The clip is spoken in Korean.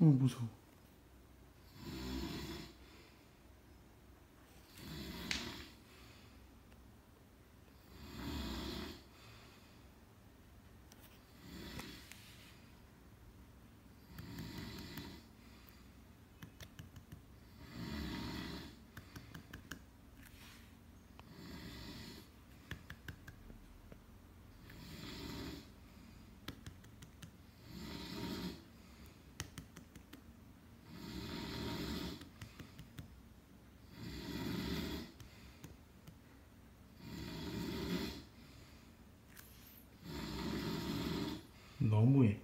어 무서워 너무해.